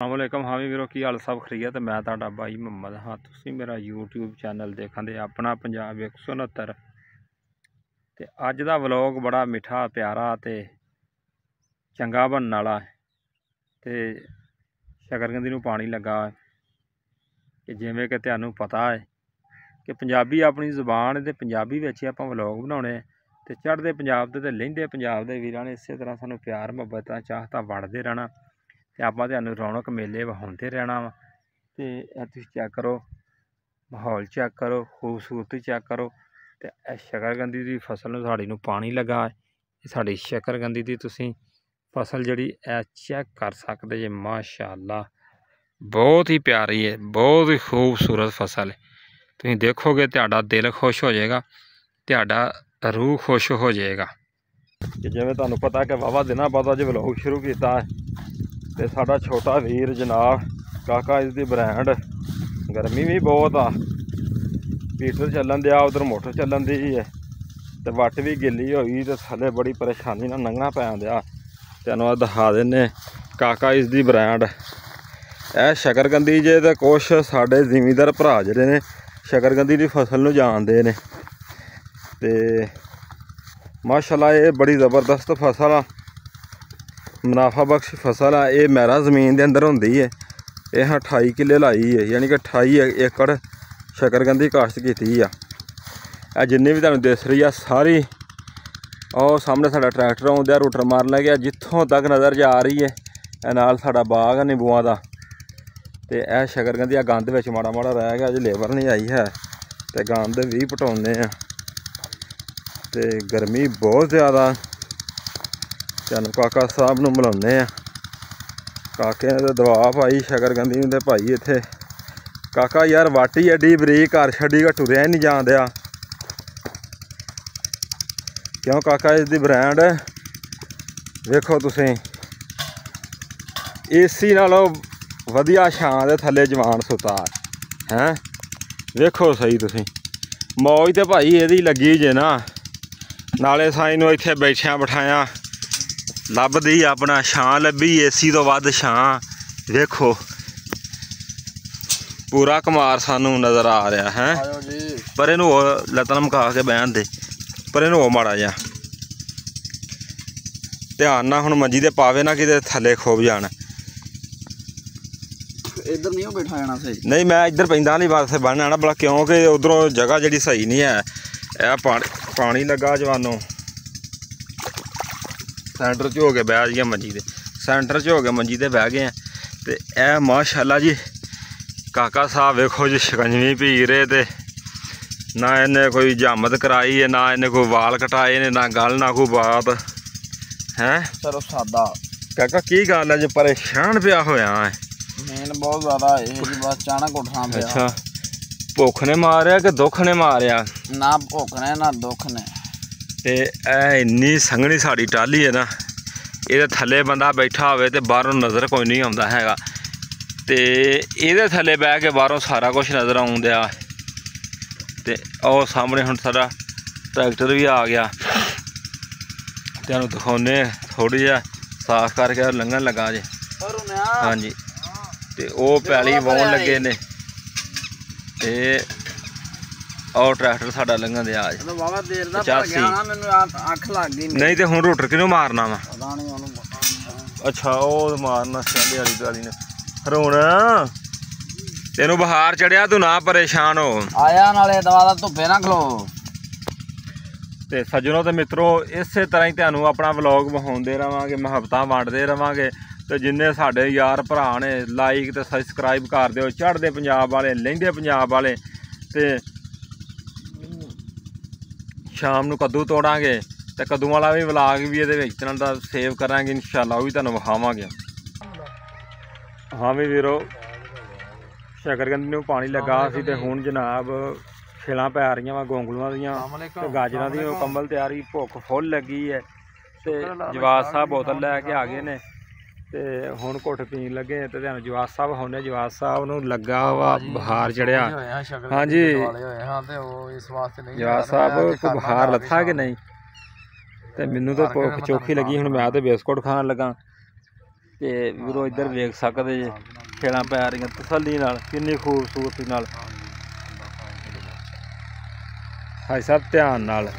ਅਸਲਾਮੁਅਲੈਕਮ, ਹਾਂ ਵੀਰੋ, ਕੀ ਹਾਲ ਸਭ ਖਰੀਆ? ਤੇ ਮੈਂ ਤੁਹਾਡਾ ਬਾਈ ਮੁਹੰਮਦ, ਹਾਂ ਤੁਸੀਂ ਮੇਰਾ YouTube ਚੈਨਲ ਦੇਖਦੇ ਆਪਣਾ ਪੰਜਾਬ 169 ਤੇ ਅੱਜ ਦਾ ਵਲੌਗ ਬੜਾ ਮਿੱਠਾ, ਪਿਆਰਾ ਤੇ ਚੰਗਾ ਬਣਨ ਵਾਲਾ ਹੈ। ਤੇ ਸ਼ਕਰਗੰਦੀ ਨੂੰ ਪਾਣੀ ਲੱਗਾ ਹੈ ਕਿ ਜਿਵੇਂ ਕਿ ਤੁਹਾਨੂੰ ਪਤਾ ਹੈ ਕਿ ਪੰਜਾਬੀ ਆਪਣੀ ਜ਼ੁਬਾਨ ਹੈ ਤੇ ਪੰਜਾਬੀ ਵਿੱਚ ਹੀ ਆਪਾਂ ਵਲੌਗ ਬਣਾਉਣੇ ਹੈ ਤੇ ਚੜ੍ਹਦੇ ਪੰਜਾਬ ਦੇ ਤੇ ਲਹਿੰਦੇ ਪੰਜਾਬ ਦੇ ਵੀਰਾਂ ਨੇ, ਇਸੇ ਤਰ੍ਹਾਂ ਸਾਨੂੰ ਪਿਆਰ ਮੁਹੱਬਤਾਂ ਚਾਹਤਾਂ ਵੜਦੇ ਰਹਿਣਾ। ਤੇ ਆਪਾਂ ਤੁਹਾਨੂੰ ਰੌਣਕ ਮੇਲੇ ਵਿਖਾਉਂਦੇ ਰਹਿਣਾ ਵਾ। ਤੇ ਇਹ ਤੁਸੀਂ ਚੈੱਕ ਕਰੋ, ਮਾਹੌਲ ਚੈੱਕ ਕਰੋ, ਖੂਬਸੂਰਤੀ ਚੈੱਕ ਕਰੋ। ਤੇ ਇਹ ਸ਼ਕਰਗੰਦੀ ਦੀ ਫਸਲ ਨੂੰ ਸਾਡੀ ਨੂੰ ਪਾਣੀ ਲੱਗਾ ਇਹ ਸਾਡੀ ਸ਼ਕਰਗੰਦੀ ਦੀ ਤੁਸੀਂ ਫਸਲ ਜਿਹੜੀ ਇਹ ਚੈੱਕ ਕਰ ਸਕਦੇ ਜੇ, ਮਾਸ਼ਾਅੱਲਾ। ਬਹੁਤ ਹੀ ਪਿਆਰੀ ਹੈ, ਬਹੁਤ ਹੀ ਖੂਬਸੂਰਤ ਫਸਲ ਹੈ। ਤੁਸੀਂ ਦੇਖੋਗੇ ਤੁਹਾਡਾ ਦਿਲ ਖੁਸ਼ ਹੋ ਜਾਏਗਾ, ਤੁਹਾਡਾ ਰੂਹ ਖੁਸ਼ ਹੋ ਜਾਏਗਾ। ਤੇ ਜਿਵੇਂ ਤੁਹਾਨੂੰ ਪਤਾ ਕਿ ਵਾਵਾ ਦਿਨਾਂ ਬਾਅਦ ਅੱਜ ਵਲੌਗ ਸ਼ੁਰੂ ਕੀਤਾ ਹੈ। ਤੇ ਸਾਡਾ ਛੋਟਾ ਵੀਰ ਜਨਾਬ, ਕਾਕਾ ਇਸ ਦੀ ਬ੍ਰਾਂਡ ਗਰਮੀ ਵੀ ਬਹੁਤ ਆ। ਪੀਟਰ ਚੱਲਣ ਦਿਆ, ਉਧਰ ਮੋਟਰ ਚੱਲਣ ਦੀ ਹੈ ਤੇ ਵੱਟ ਵੀ ਗਿੱਲੀ ਹੋਈ ਤੇ ਥੱਲੇ ਬੜੀ ਪਰੇਸ਼ਾਨੀ ਨਾਲ ਲੰਘਣਾ ਪੈਣ ਦਿਆ। ਤੁਹਾਨੂੰ ਆ ਦਿਖਾ ਦਿੰਨੇ ਕਾਕਾ ਇਸ ਦੀ ਬ੍ਰਾਂਡ ਇਹ ਸ਼ਕਰਗੰਦੀ ਜੇ ਤੇ ਕੁਛ ਸਾਡੇ ਜ਼ਿਮੀਂਦਾਰ ਭਰਾ ਜਿਹੜੇ ਨੇ ਸ਼ਕਰਗੰਦੀ ਦੀ ਫਸਲ ਨੂੰ ਜਾਣਦੇ ਨੇ। ਤੇ ਮਾਸ਼ਾਅੱਲਾ ਇਹ ਬੜੀ ਜ਼ਬਰਦਸਤ ਫਸਲ ਆ। ਮੁਨਾਫਾ ਬਖਸ਼ ਫਸਲ ਆ, ਇਹ ਮਹਿਰਾ ਜ਼ਮੀਨ ਦੇ ਅੰਦਰ ਹੁੰਦੀ ਹੈ ਇਹ 28 ਕਿੱਲੇ ਲਾਈ ਹੈ ਯਾਨੀ ਕਿ 28 ਏਕੜ ਸ਼ਕਰਗੰਦੀ ਕਾਸ਼ਤ ਕੀਤੀ ਆ। ਇਹ ਜਿੰਨੀ ਵੀ ਤੁਹਾਨੂੰ ਦਿਸ ਰਹੀ ਆ, ਸਾਰੀ ਉਹ ਸਾਹਮਣੇ ਸਾਡਾ ਟਰੈਕਟਰ ਆਉਂਦਾ, ਰੂਟਰ ਮਾਰਨ ਲੱਗਿਆ, ਜਿੱਥੋਂ ਤੱਕ ਨਜ਼ਰ ਜਾ ਰਹੀ ਹੈ ਇਹ ਨਾਲ ਸਾਡਾ ਬਾਗ ਆ, ਨਿੰਬੂਆਂ ਦਾ। ਤੇ ਇਹ ਸ਼ਕਰਗੰਦੀ ਆ, ਗੰਦ ਵਿੱਚ ਮਾੜਾ ਮਾੜਾ ਰਹਿ ਗਿਆ, ਅਜੇ ਲੇਬਰ ਨਹੀਂ ਆਈ ਹੈ। ਤੇ ਗੰਦ ਵੀ ਪਟਾਉਂਦੇ ਆ। ਤੇ ਗਰਮੀ ਬਹੁਤ ਜ਼ਿਆਦਾ। ਤੁਹਾਨੂੰ ਕਾਕਾ ਸਾਹਿਬ ਨੂੰ ਮਿਲਾਉਂਦੇ ਆ। ਕਾਕੇ ਨੇ ਤਾਂ ਦਵਾ ਪਾਈ ਸ਼ਕਰਗੰਦੀ ਨੂੰ ਤੇ ਭਾਈ ਇੱਥੇ। ਕਾਕਾ ਯਾਰ ਵਾਟੀ ਐਡੀ ਬਰੀਕ ਘਰ ਛੱਡੀ ਘ ਟੁਰਿਆ ਹੀ ਨਹੀਂ ਜਾਂਦਿਆ ਕਿਉਂ ਕਾਕਾ ਇਸ ਦੀ ਬ੍ਰਾਂਡ? ਵੇਖੋ ਤੁਸੀਂ। ਏਸੀ ਨਾਲੋਂ ਵਧੀਆ ਛਾਂ ਦੇ ਥੱਲੇ ਜਵਾਨ ਸੁਤਾ ਹੈ? ਵੇਖੋ ਸਹੀ ਤੁਸੀਂ। ਮੌਜ ਤੇ ਭਾਈ ਇਹਦੀ ਲੱਗੀ ਜੇ ਨਾ। ਨਾਲੇ ਸਾਈ ਨੂੰ ਇੱਥੇ ਬੈਠਿਆਂ ਬਿਠਾਇਆ ਲੱਭਦੀ ਆਪਣਾ ਛਾਂ ਲੱਭੀ ਏਸੀ ਤੋਂ ਵੱਧ ਛਾਂ। ਵੇਖੋ ਪੂਰਾ ਕਮਾਰ ਸਾਨੂੰ ਨਜ਼ਰ ਆ ਰਿਹਾ ਹੈ। ਪਰ ਇਹਨੂੰ ਉਹ ਲੱਤਾਂ ਮਕਾ ਕੇ ਬਹਿਣ ਦੇ। ਪਰ ਇਹਨੂੰ ਉਹ ਮਾੜਾ ਜਾ ਧਿਆਨ ਨਾਲ ਹੁਣ ਮੰਜੀ ਤੇ ਪਾਵੇ ਨਾ ਕਿਤੇ ਥੱਲੇ ਖੋਬ ਜਾਣ। ਇੱਧਰ ਨਹੀਂ ਉਹ ਬੈਠਾ ਜਾਣਾ ਸਹੀ ਨਹੀਂ ਮੈਂ ਇੱਧਰ ਪੈਂਦਾ ਨਹੀਂ ਬਸ ਆਣਾ ਬਲਾ ਕਿਉਂਕਿ ਉਧਰੋਂ ਜਗ੍ਹਾ ਜਿਹੜੀ ਸਹੀ ਨਹੀਂ ਹੈ। ਇਹ ਪਾਣੀ ਪਾਣੀ ਲੱਗਾ ਜਵਾਨੋਂ। ਸੈਂਟਰ 'ਚ ਹੋ ਕੇ ਬਹਿ ਗਿਆ ਮੰਜੀ ਦੇ ਸੈਂਟਰ 'ਚ ਹੋ ਕੇ ਮੰਜੀ ਤੇ ਬਹਿ ਗਏ ਆ। ਤੇ ਇਹ ਮਾਸ਼ਾਅੱਲਾ ਜੀ ਕਾਕਾ ਸਾਹਿਬ ਵੇਖੋ ਜੀ ਸ਼ਿਕੰਜਵੀ ਪੀ ਰਹੇ ਤੇ ਨਾ ਇਹਨੇ ਕੋਈ ਜੰਮਤ ਕਰਾਈ ਹੈ ਨਾ ਇਹਨੇ ਕੋਈ ਵਾਲ ਕਟਾਏ ਨੇ ਨਾ ਗੱਲ ਨਾ ਕੋਈ ਬਾਤ। ਹੈ? ਚਲੋ ਸਾਦਾ। ਕਾਕਾ ਕੀ ਗੱਲ ਹੈ ਜੇ? ਪਰੇਸ਼ਾਨ ਪਿਆ ਹੋਇਆ ਹੈ ਮੇਨ ਬਹੁਤ ਜ਼ਿਆਦਾ ਇਹ ਜੀ ਬਸ ਚਾਣਕ ਉੱਠਣਾ ਪਿਆ। ਅੱਛਾ। ਭੁੱਖ ਨੇ ਮਾਰਿਆ ਕਿ ਦੁੱਖ ਨੇ ਮਾਰਿਆ? ਨਾ ਭੁੱਖ ਨੇ ਨਾ ਦੁੱਖ ਨੇ। ਤੇ ਇਹ ਇੰਨੀ ਸੰਘਣੀ ਸਾਡੀ ਟਾਲੀ ਹੈ ਨਾ ਇਹਦੇ ਥੱਲੇ ਬੰਦਾ ਬੈਠਾ ਹੋਵੇ ਤੇ ਬਾਹਰੋਂ ਨਜ਼ਰ ਕੋਈ ਨਹੀਂ ਆਉਂਦਾ ਹੈਗਾ। ਤੇ ਇਹਦੇ ਥੱਲੇ ਬਹਿ ਕੇ ਬਾਹਰੋਂ ਸਾਰਾ ਕੁਝ ਨਜ਼ਰ ਆਉਂਦਿਆ ਤੇ ਉਹ ਸਾਹਮਣੇ ਹੁਣ ਸਾਡਾ ਟਰੈਕਟਰ ਵੀ ਆ ਗਿਆ। ਤੁਹਾਨੂੰ ਦਿਖਾਉਨੇ ਥੋੜੀ ਜਿਹਾ ਸਾਫ਼ ਕਰਕੇ ਲੰਘਣ ਲੱਗਾ ਜੇ। ਹਾਂਜੀ। ਤੇ ਉਹ ਪੈਲੀ ਵਾਉਣ ਲੱਗੇ ਨੇ। ਤੇ ਉਹ ਟਰੈਕਟਰ ਸਾਡਾ ਲੰਘਣ ਦੇ ਆ ਜਦੋਂ ਬਾਬਾ ਦੇਰ ਦਾ ਭਰ ਪਚਾਸੀ। ਗਿਆ ਨਾ ਮੈਨੂੰ ਆ- ਅੱਖ ਲੱਗ ਗਈ ਮੇਰੀ। ਨਹੀਂ ਤੇ ਹੁਣ ਰੋਟਰ ਕਿਹਨੂੰ ਮਾਰਨਾ ਵਾ? ਅੱਛਾ ਉਹ ਮਾਰਨਾ ਸੰਦੇ ਵਾਲੀ ਗਾਲੀ ਨੇ। ਹਰੋਣ ਤੈਨੂੰ ਬੁਖਾਰ ਚੜਿਆ ਤੂੰ ਨਾ ਪਰੇਸ਼ਾਨ ਹੋ। ਆਇਆ ਨਾਲੇ ਦਵਾ ਦਾ ਧੁੱਪੇ ਨਾ ਖਲੋ। ਤੇ ਸੱਜਣੋ ਤੇ ਮਿੱਤਰੋ ਇਸੇ ਤਰ੍ਹਾਂ ਹੀ ਤੁਹਾਨੂੰ ਆਪਣਾ ਵਲੌਗ ਵਿਖਾਉਂਦੇ ਰਵਾਂਗੇ ਮੁਹੱਬਤਾਂ ਵੰਡਦੇ ਰਵਾਂਗੇ। ਤੇ ਜਿੰਨੇ ਸਾਡੇ ਯਾਰ ਭਰਾ ਨੇ ਲਾਈਕ ਤੇ ਸਬਸਕ੍ਰਾਈਬ ਕਰ ਦਿਓ ਚੜ੍ਹਦੇ ਪੰਜਾਬ ਵਾਲੇ ਲਹਿੰਦੇ ਪੰਜਾਬ ਵਾਲੇ। ਤੇ ਸ਼ਾਮ ਨੂੰ ਕੱਦੂ ਤੋੜਾਂਗੇ ਤੇ ਕੱਦੂ ਵਾਲਾ ਵੀ ਵਲੌਗ ਵੀ ਇਹਦੇ ਵਿੱਚ ਨਾਲ ਦਾ ਸੇਵ ਕਰਾਂਗੇ ਇਨਸ਼ਾਅੱਲਾ ਉਹ ਵੀ ਤੁਹਾਨੂੰ ਵਿਖਾਵਾਂਗੇ। ਹਾਂ ਵੀ ਵੀਰੋ ਸ਼ਕਰਗੰਦੀ ਨੂੰ ਪਾਣੀ ਲੱਗਾ ਸੀ ਤੇ ਹੁਣ ਜਨਾਬ ਛਿਲਾਂ ਪੈ ਰਹੀਆਂ ਵਾ ਗੋਂਗਲੂਆਂ ਦੀਆਂ ਤੇ ਗਾਜਰਾਂ ਦੀ ਮੁਕੰਮਲ ਤਿਆਰੀ ਭੁੱਖ ਫੁੱਲ ਲੱਗੀ ਹੈ ਤੇ ਜਵਾਦ ਸਾਹਿਬ ਬੋਤਲ ਲੈ ਕੇ ਆ ਗਏ ਨੇ। ਤੇ ਹੁਣ ਘੁੱਟ ਪੀਣ ਲੱਗੇ ਤੇ ਤੁਹਾਨੂੰ ਜਵਾਦ ਸਾਹਿਬ ਹੁੰਦੇ ਜਵਾਦ ਸਾਹਿਬ ਨੂੰ ਲੱਗਾ ਵਾ ਬੁਖਾਰ ਚੜਿਆ। ਹਾਂਜੀ। ਜਵਾਦ ਸਾਹਿਬ ਕੋ ਬੁਖਾਰ ਲੱਥਾ ਕਿ ਨਹੀਂ? ਤੇ ਮੈਨੂੰ ਤਾਂ ਭੁੱਖ ਚੋਖੀ ਲੱਗੀ ਹੁਣ ਮੈਂ ਤੇ ਬਿਸਕੁਟ ਖਾਣ ਲੱਗਾ। ਤੇ ਵੀਰੋ ਇੱਧਰ ਵੇਖ ਸਕਦੇ ਜੇ ਖੇਲਾਂ ਪੈ ਰਹੀਆਂ ਤਸੱਲੀ ਨਾਲ ਕਿੰਨੀ ਖੂਬਸੂਰਤੀ ਨਾਲ। ਹਾਈ ਸਾਹਿਬ ਧਿਆਨ ਨਾਲ।